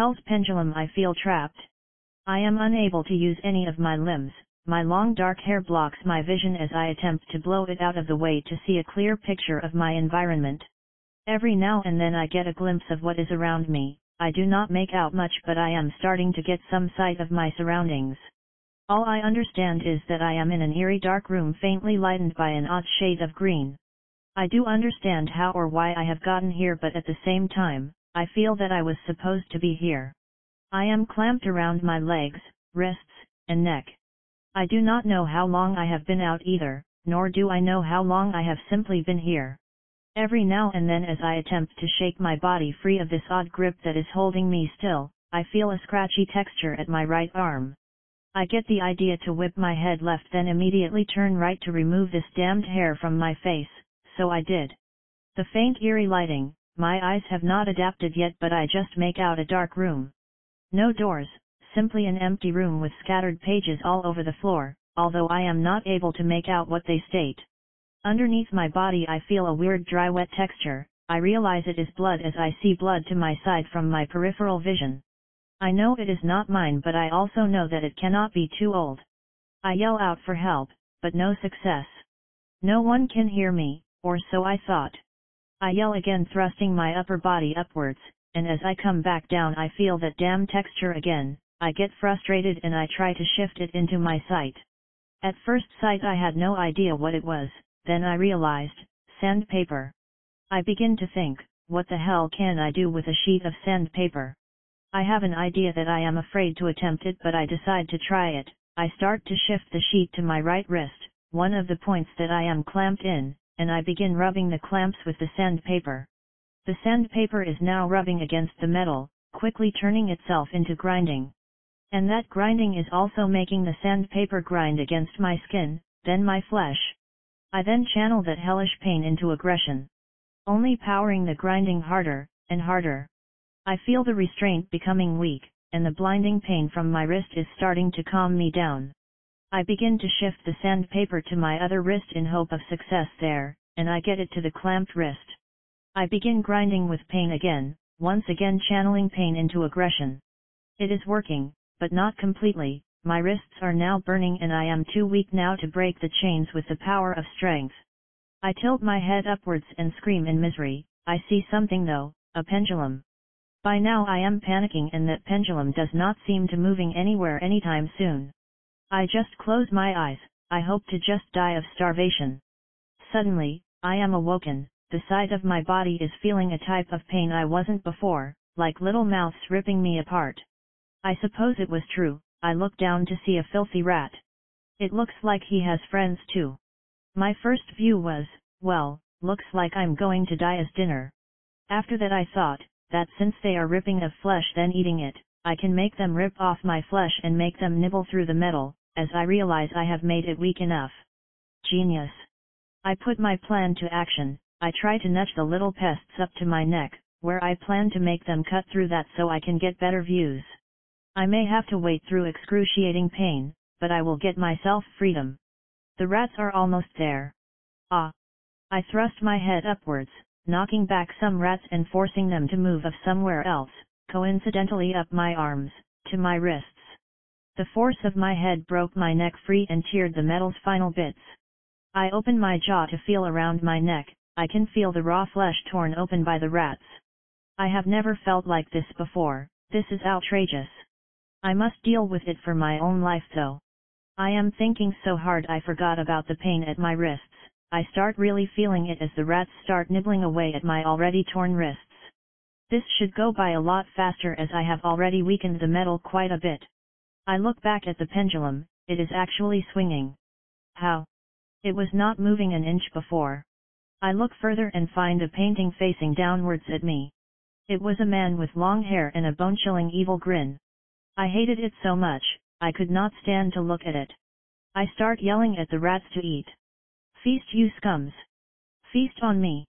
hell's pendulum I feel trapped. I am unable to use any of my limbs, my long dark hair blocks my vision as I attempt to blow it out of the way to see a clear picture of my environment. Every now and then I get a glimpse of what is around me, I do not make out much but I am starting to get some sight of my surroundings. All I understand is that I am in an eerie dark room faintly lightened by an odd shade of green. I do understand how or why I have gotten here but at the same time, I feel that I was supposed to be here. I am clamped around my legs, wrists, and neck. I do not know how long I have been out either, nor do I know how long I have simply been here. Every now and then as I attempt to shake my body free of this odd grip that is holding me still, I feel a scratchy texture at my right arm. I get the idea to whip my head left then immediately turn right to remove this damned hair from my face, so I did. The faint eerie lighting, my eyes have not adapted yet but I just make out a dark room. No doors, simply an empty room with scattered pages all over the floor, although I am not able to make out what they state. Underneath my body I feel a weird dry wet texture, I realize it is blood as I see blood to my side from my peripheral vision. I know it is not mine but I also know that it cannot be too old. I yell out for help, but no success. No one can hear me, or so I thought. I yell again thrusting my upper body upwards, and as I come back down I feel that damn texture again, I get frustrated and I try to shift it into my sight. At first sight I had no idea what it was, then I realized, sandpaper. I begin to think, what the hell can I do with a sheet of sandpaper? I have an idea that I am afraid to attempt it but I decide to try it, I start to shift the sheet to my right wrist, one of the points that I am clamped in, and I begin rubbing the clamps with the sandpaper. The sandpaper is now rubbing against the metal, quickly turning itself into grinding. And that grinding is also making the sandpaper grind against my skin, then my flesh. I then channel that hellish pain into aggression. Only powering the grinding harder, and harder. I feel the restraint becoming weak, and the blinding pain from my wrist is starting to calm me down. I begin to shift the sandpaper to my other wrist in hope of success there, and I get it to the clamped wrist. I begin grinding with pain again, once again channeling pain into aggression. It is working, but not completely, my wrists are now burning and I am too weak now to break the chains with the power of strength. I tilt my head upwards and scream in misery, I see something though, a pendulum. By now I am panicking and that pendulum does not seem to moving anywhere anytime soon. I just close my eyes, I hope to just die of starvation. Suddenly, I am awoken, the side of my body is feeling a type of pain I wasn't before, like little mouths ripping me apart. I suppose it was true, I look down to see a filthy rat. It looks like he has friends too. My first view was, well, looks like I'm going to die as dinner. After that I thought, that since they are ripping of flesh then eating it, I can make them rip off my flesh and make them nibble through the metal, as I realize I have made it weak enough. Genius. I put my plan to action, I try to nudge the little pests up to my neck, where I plan to make them cut through that so I can get better views. I may have to wait through excruciating pain, but I will get myself freedom. The rats are almost there. Ah! I thrust my head upwards, knocking back some rats and forcing them to move of somewhere else, coincidentally up my arms, to my wrists. The force of my head broke my neck free and teared the metal's final bits. I open my jaw to feel around my neck, I can feel the raw flesh torn open by the rats. I have never felt like this before, this is outrageous. I must deal with it for my own life though. I am thinking so hard I forgot about the pain at my wrists, I start really feeling it as the rats start nibbling away at my already torn wrists. This should go by a lot faster as I have already weakened the metal quite a bit. I look back at the pendulum, it is actually swinging. How? It was not moving an inch before. I look further and find a painting facing downwards at me. It was a man with long hair and a bone-chilling evil grin. I hated it so much, I could not stand to look at it. I start yelling at the rats to eat. Feast you scums! Feast on me!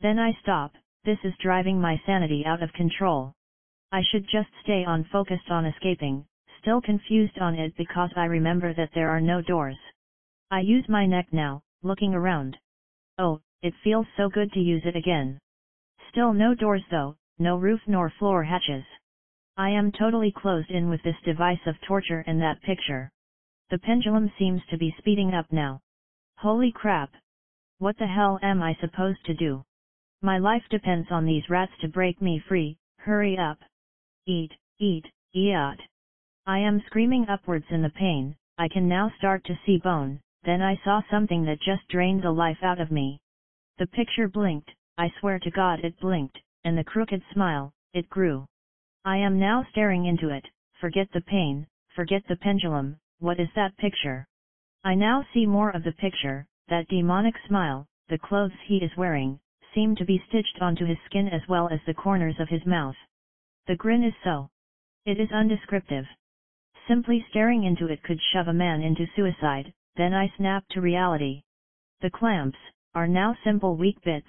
Then I stop, this is driving my sanity out of control. I should just stay on focused on escaping, still confused on it because I remember that there are no doors. I use my neck now, looking around. Oh, it feels so good to use it again. Still no doors though, no roof nor floor hatches. I am totally closed in with this device of torture and that picture. The pendulum seems to be speeding up now. Holy crap! What the hell am I supposed to do? My life depends on these rats to break me free, hurry up. Eat, eat, eat. I am screaming upwards in the pain, I can now start to see bone, then I saw something that just drained the life out of me. The picture blinked, I swear to God it blinked, and the crooked smile, it grew. I am now staring into it, forget the pain, forget the pendulum, what is that picture? I now see more of the picture, that demonic smile, the clothes he is wearing, seem to be stitched onto his skin as well as the corners of his mouth. The grin is so. It is undescriptive. Simply staring into it could shove a man into suicide, then I snap to reality. The clamps, are now simple weak bits.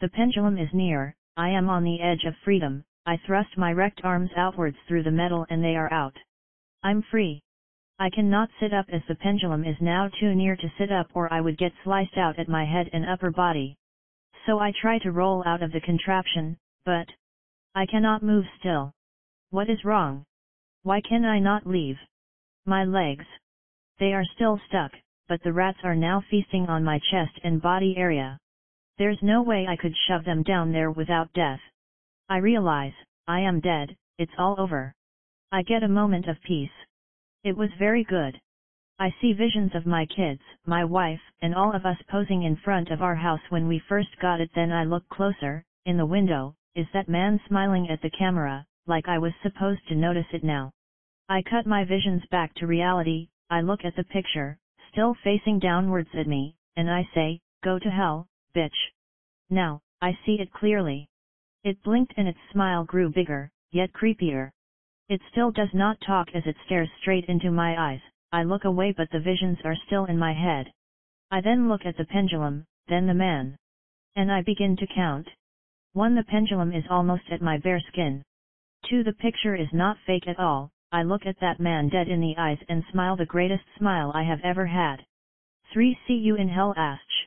The pendulum is near, I am on the edge of freedom, I thrust my wrecked arms outwards through the metal and they are out. I'm free. I cannot sit up as the pendulum is now too near to sit up or I would get sliced out at my head and upper body. So I try to roll out of the contraption, but I cannot move still. What is wrong? Why can I not leave? My legs. They are still stuck but the rats are now feasting on my chest and body area. There's no way I could shove them down there without death. I realize, I am dead, it's all over. I get a moment of peace. It was very good. I see visions of my kids, my wife, and all of us posing in front of our house when we first got it then I look closer, in the window, is that man smiling at the camera, like I was supposed to notice it now. I cut my visions back to reality, I look at the picture, still facing downwards at me, and I say, go to hell, bitch. Now, I see it clearly. It blinked and its smile grew bigger, yet creepier. It still does not talk as it stares straight into my eyes, I look away but the visions are still in my head. I then look at the pendulum, then the man. And I begin to count. 1. The pendulum is almost at my bare skin. 2. The picture is not fake at all, I look at that man dead in the eyes and smile the greatest smile I have ever had. 3. See you in hell Ash.